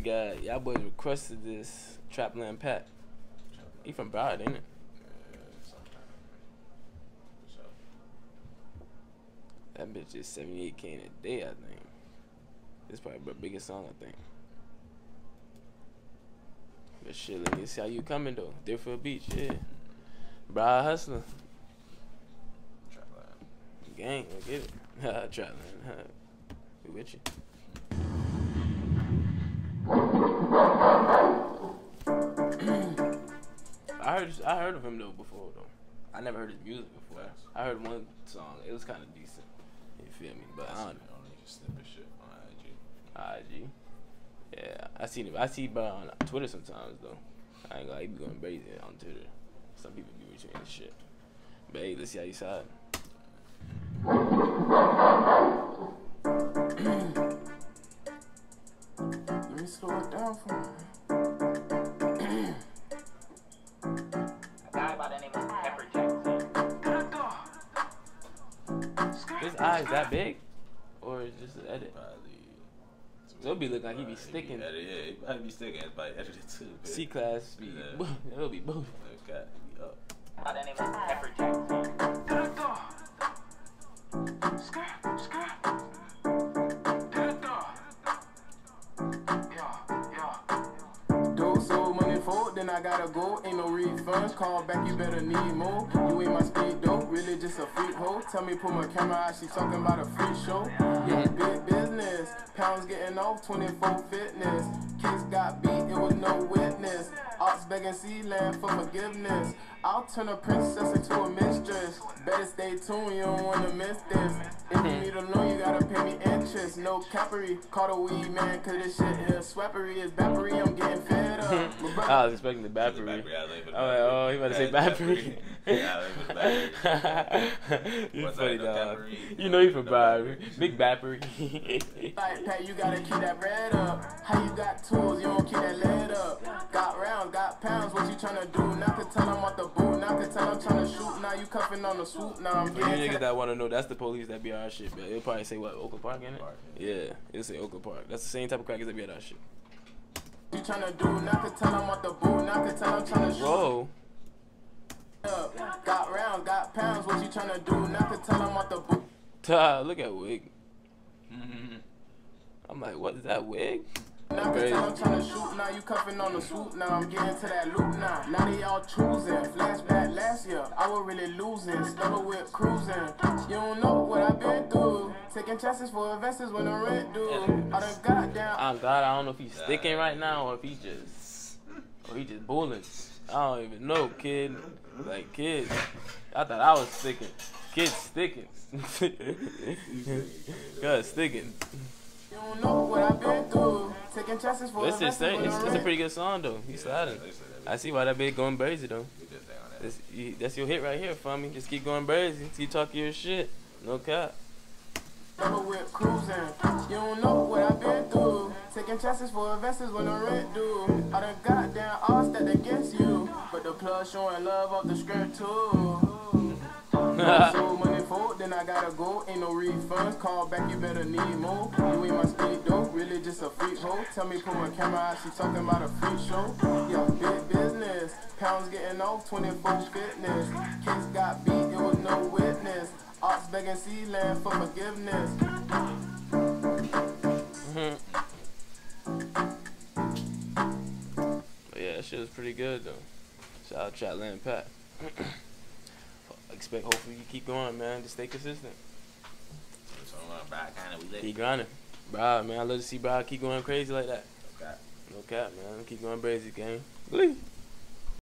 We got y'all boys requested this Trapland Pat. He from Broward, ain't it? That bitch is 78k in a day, I think. It's probably the biggest song, I think. But shit, let me see how you coming though. Deerfield Beach, yeah. Broward Hustler. Gang, we'll get it. Trapland. we with you. I heard I heard of him though before though. I never heard his music before. I heard one song. It was kind of decent. You feel me? But I don't know. Snippet shit on IG. IG. Yeah, I seen him. I see him on Twitter sometimes though. I ain't gonna he be going crazy on Twitter. Some people be retweeting shit. But hey, let's see how you side. His eyes that big, or is just an edit? Probably. It'll be looking like he be sticking. Yeah, yeah, he probably be sticking. It's probably edited too. but- C class be. Yeah. It'll be both. Okay, he up. By the name of Pepper Jackson. Do so money for then I gotta go. Ain't no refunds. Call back, you better need more. You ain't my speed dope, really just a freak hoe. Tell me pull my camera out, she talking about a free show. Yeah, big business. Pounds getting off, 24 fitness. Kids got beat, it was no witness. Ox begging sea land for forgiveness. I'll turn a princess into a mistress. Better stay tuned, you don't wanna miss this. If you hmm. need a loan, you gotta pay me interest. No capery, call the weed man, cause this shit here swappery is bappery. I'm getting I was expecting the That's a battery. Battery, I live in I was like, oh, he oh, about to say That's battery. Yeah, I live in battery. you What's funny dog. You know you from No Bribery. battery. Big battery. Like Pat, you gotta keep that bread up. How you got tools, you don't keep that lead up. Got rounds, got pounds, what you tryna do? Now can tell I'm out the boot, now can tell I'm tryna shoot. Now you cuffing on the swoop, now I'm You getting to niggas that. that want to know, that's the police that be our shit, but it'll probably say what, Oakland Park in it? Yeah, it'll say Oakland Park. That's the same type of crackers that be at our shit. You tryna do, now can tell I'm out the boot, now can tell I'm tryna shoot. Whoa. up. Got rounds, got pounds, what you tryna do? Now can tell I'm out the boot. Ta, look at Wig. I'm like, what is that Wig? Now can tell I'm tryna shoot, now you cuffing on the swoop, now I'm getting to that loop now. Now they all choosing, flashback last year, I was really losing, stubble with cruising. You don't know what I've been through, taking chances for investors when the rent due. I done got down. Oh God, I don't know if he's sticking right now or if he just, or he just bullying. I don't even know, kid. Like kid, I thought I was sticking. Kid sticking. God sticking. You don't know what I've been through, taking chances for But it's, just, it's, it's a pretty good song though. He's sliding. I see why that big going crazy though. We did that on that. That's, you, that's your hit right here, for me. Just keep going crazy. Keep talking your shit. No cap. Never with cruising. You don't know what I've been through. Taking chances for investors when the rent due. I done got down all stacked against you. But the plug showing love off the skirt too. so money for then I gotta go. Ain't no refunds. Call back, you better need more. You ain't my speed dope, really just a freak hoe. Tell me put my camera out, she talking about a freak show. Yeah, big business. Pounds getting off, 24 fitness. Kids got beat, it was no witness. Ox begging sea land for forgiveness. Mm-hmm. Shit was pretty good though. Shout out Trapland Pat. Expect hopefully you keep going, man. Just stay consistent. So I'm kind of we lit. Keep grinding. Bro, man, I love to see bro keep going crazy like that. Okay. No cap, man. Keep going crazy, gang. Lee.